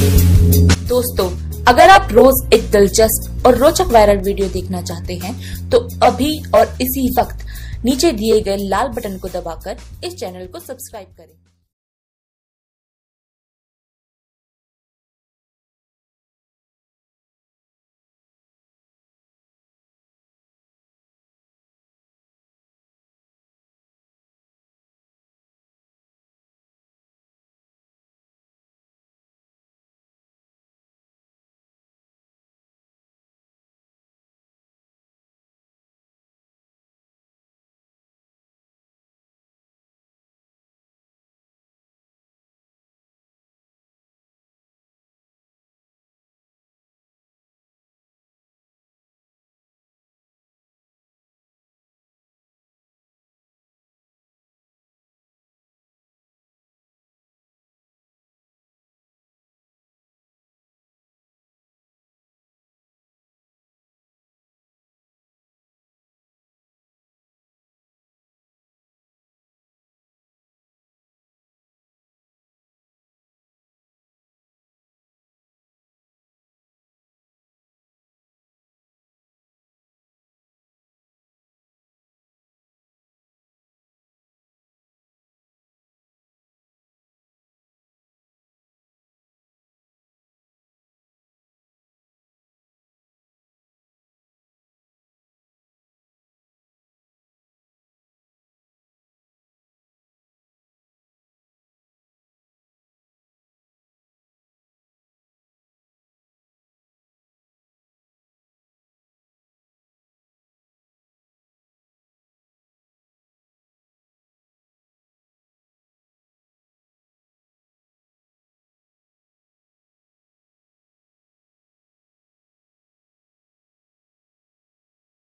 दोस्तों, अगर आप रोज एक दिलचस्प और रोचक वायरल वीडियो देखना चाहते हैं तो अभी और इसी वक्त नीचे दिए गए लाल बटन को दबाकर इस चैनल को सब्सक्राइब करें।